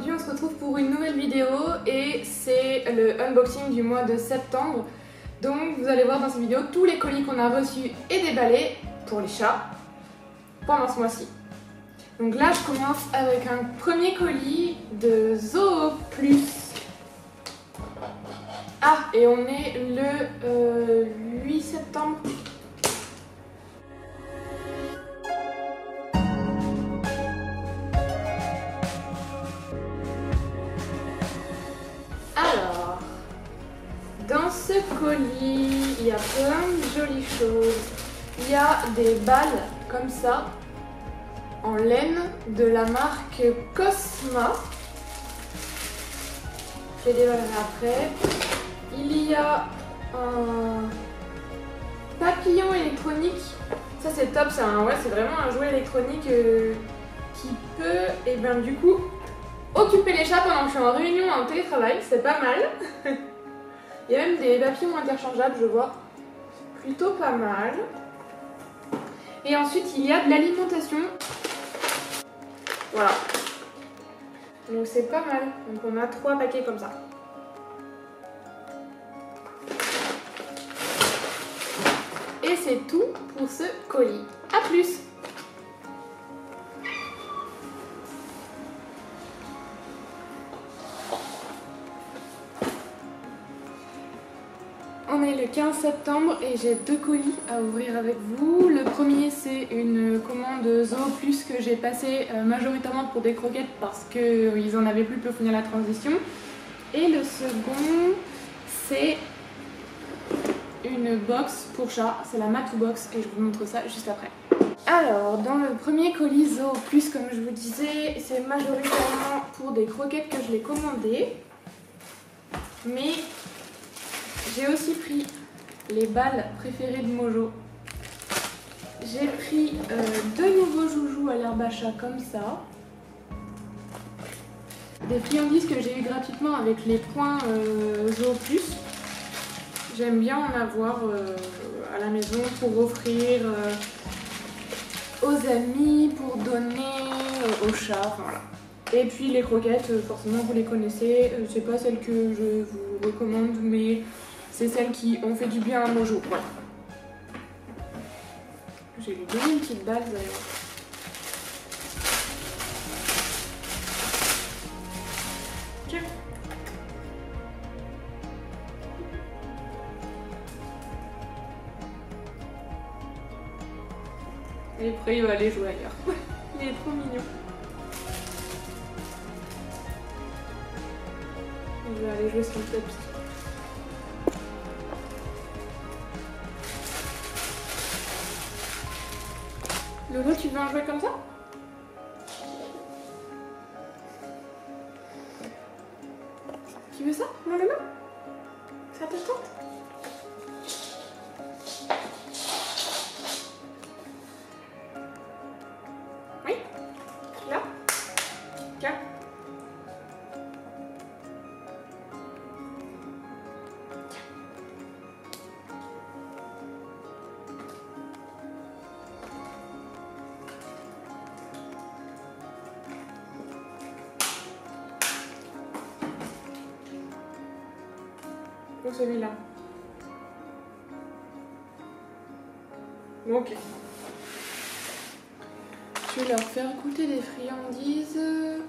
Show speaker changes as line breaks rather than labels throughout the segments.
aujourd'hui on se retrouve pour une nouvelle vidéo et c'est le unboxing du mois de septembre. Donc vous allez voir dans cette vidéo tous les colis qu'on a reçus et déballés pour les chats pendant ce mois-ci. Donc là je commence avec un premier colis de Zoo Plus. Ah et on est le 8 euh, septembre il y a plein de jolies choses. Il y a des balles comme ça, en laine, de la marque Cosma. Je les après. Il y a un papillon électronique. Ça c'est top, c'est ouais, vraiment un jouet électronique euh, qui peut, et eh bien du coup, occuper les chats pendant que je suis en réunion en télétravail, c'est pas mal. Il y a même des papillons interchangeables, je vois. Plutôt pas mal. Et ensuite, il y a de l'alimentation. Voilà. Donc c'est pas mal. Donc on a trois paquets comme ça. Et c'est tout pour ce colis. A plus 15 septembre et j'ai deux colis à ouvrir avec vous. Le premier c'est une commande Zoo Plus que j'ai passée euh, majoritairement pour des croquettes parce qu'ils euh, en avaient plus pour finir la transition. Et le second c'est une box pour chat, c'est la Matou Box et je vous montre ça juste après. Alors, dans le premier colis Zoo Plus, comme je vous disais, c'est majoritairement pour des croquettes que je l'ai commandé. Mais j'ai aussi pris les balles préférées de Mojo. J'ai pris euh, deux nouveaux joujoux à l'herbe à chat comme ça. Des friandises que j'ai eu gratuitement avec les points euh, Zoo Plus. J'aime bien en avoir euh, à la maison pour offrir aux amis, pour donner aux chats. Et puis les croquettes, forcément vous les connaissez, c'est pas celles que je vous recommande, mais c'est celles qui ont fait du bien à Mojo. Voilà. J'ai lui donné une petite balle d'ailleurs. Tiens. Et après il va aller jouer ailleurs. il est trop mignon. Il va aller jouer sur le tapis. Lolo, tu veux en jouer comme ça? Tu veux ça Non, non Ça te tente? Celui-là. Ok. Je vais leur faire goûter des friandises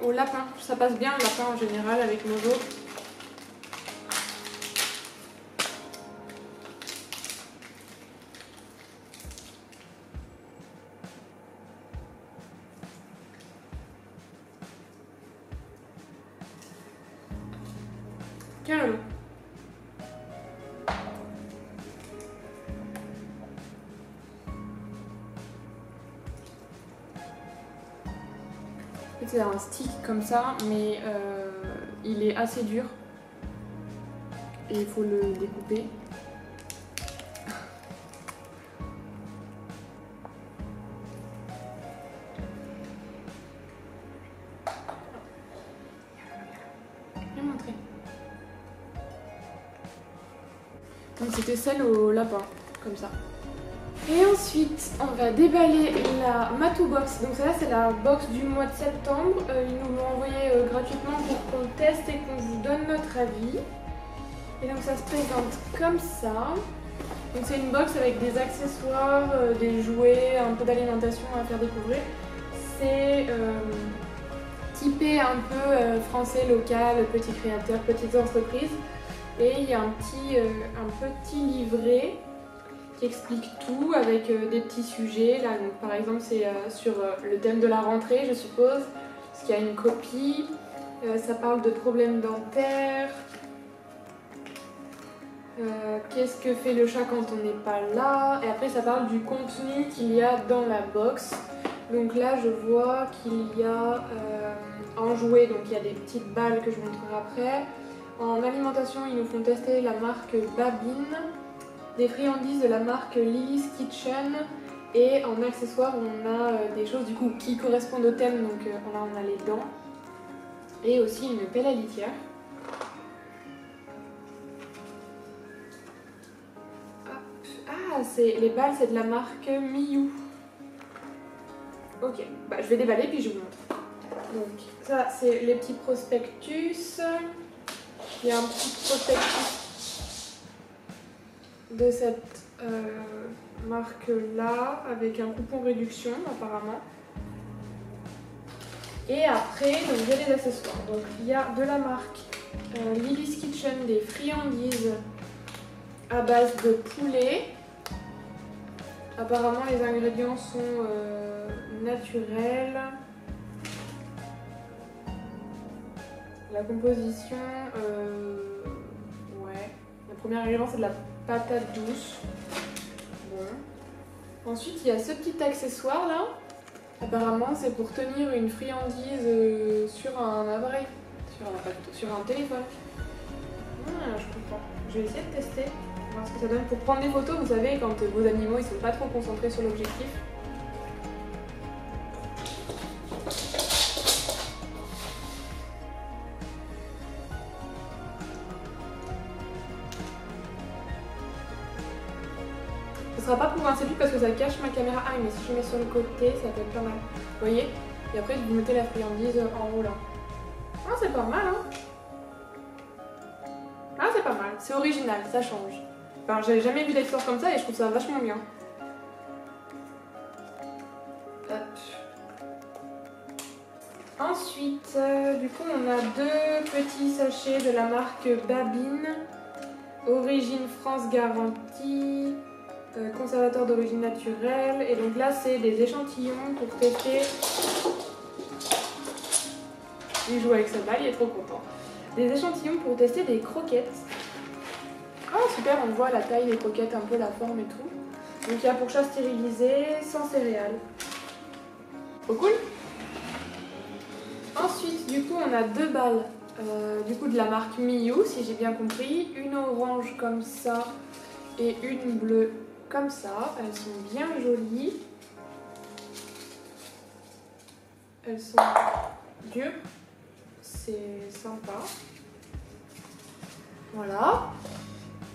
au lapin. Ça passe bien le lapin en général avec Mojo. Tiens c'est un stick comme ça, mais euh, il est assez dur. Et il faut le découper. Je montrer. Donc c'était celle au lapin, comme ça. Et ensuite, on va déballer la Matou Box. Donc celle-là, c'est la box du mois de septembre. Euh, ils nous l'ont envoyé euh, gratuitement pour qu'on teste et qu'on vous donne notre avis. Et donc ça se présente comme ça. Donc c'est une box avec des accessoires, euh, des jouets, un peu d'alimentation à faire découvrir. C'est typé un peu français, local, petit créateur, petite entreprise. Et il y a un petit, un petit livret explique tout avec euh, des petits sujets. Là, donc, par exemple, c'est euh, sur euh, le thème de la rentrée, je suppose, parce qu'il y a une copie. ça parle de problèmes dentaires. Qu'est-ce que fait le chat quand on n'est pas là? Et après, ça parle du contenu qu'il y a dans la box. Donc là, je vois qu'il y a en jouet, donc il y a des petites balles que je montrerai après. En alimentation, ils nous font tester la marque Babine des friandises de la marque Lily's Kitchen et en accessoires on a euh, des choses du coup qui correspondent au thème donc là euh, on a les dents et aussi une pelle à litière. Ah les balles c'est de la marque Miyu. Ok, bah, je vais déballer puis je vous montre. Donc ça c'est les petits prospectus. Il y a un petit prospectus de cette euh, marque-là avec un coupon réduction apparemment. Et après, donc j'ai les accessoires. Donc il y a de la marque euh, Lily's Kitchen des friandises à base de poulet. Apparemment les ingrédients sont euh, naturels. La composition, ouais. La première ingrédient c'est de la patate douce. Bon. Ensuite, il y a ce petit accessoire là. Apparemment, c'est pour tenir une friandise euh, sur un appareil, sur un, sur un téléphone. Ah, je comprends. Je vais essayer de tester, voir ce que ça donne. Pour prendre des photos, vous savez, quand vos animaux ils sont pas trop concentrés sur l'objectif, ça cache ma caméra. Ah mais si je mets sur le côté, ça peut être pas mal. Vous voyez? Et après vous mettez la friandise en haut là. Ah c'est pas mal hein Ah c'est pas mal, c'est original, ça change. Enfin j'avais jamais vu d'export comme ça et je trouve ça vachement bien. Ensuite, euh, du coup, on a deux petits sachets de la marque Babine. Origine France garantie. Euh, conservateur d'origine naturelle. Et donc là, c'est des échantillons pour tester. Il joue avec sa balle, il est trop content. Des échantillons pour tester des croquettes. Oh super, on voit la taille des croquettes, un peu la forme et tout. Donc il y a pour chat stérilisé, sans céréales. Trop cool Ensuite, du coup, on a deux balles euh, du coup de la marque Miyu, si j'ai bien compris. Une orange comme ça et une bleue comme ça. Elles sont bien jolies. Elles sont dures. C'est sympa. Voilà.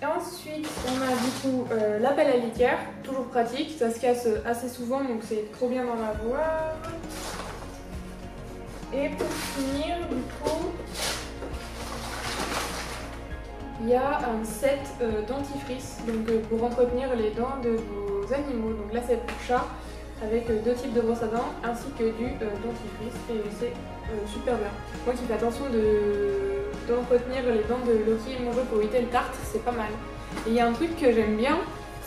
Ensuite, on a du coup euh, la pelle à litière, toujours pratique, ça se casse assez souvent donc c'est trop bien d'en avoir. Et pour finir, il y a un set euh, dentifrice donc, euh, pour entretenir les dents de vos animaux. Donc là c'est pour chat avec euh, deux types de brosse à dents ainsi que du dentifrice et c'est super bien. Moi qui fais attention d'entretenir les dents de Loki et Monjo pour éviter le tarte, c'est pas mal. Et il y a un truc que j'aime bien,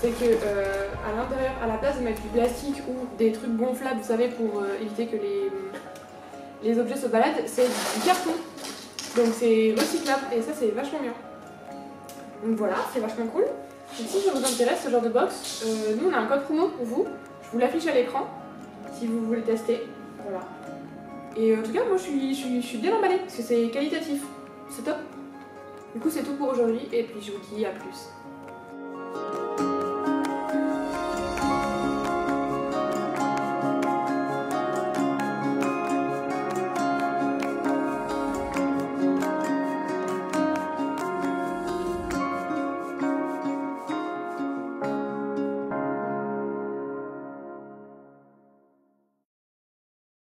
c'est que à l'intérieur, à la place de mettre du plastique ou des trucs gonflables, vous savez, pour éviter que les, les objets se baladent, c'est du carton. Donc c'est recyclable et ça c'est vachement bien. Donc voilà, c'est vachement cool. Donc si ça vous intéresse ce genre de box, euh, nous on a un code promo pour vous. Je vous l'affiche à l'écran si vous voulez tester. Voilà. Et en tout cas, moi je suis, je suis, bien emballée parce que c'est qualitatif. C'est top. Du coup, c'est tout pour aujourd'hui et puis je vous dis à plus.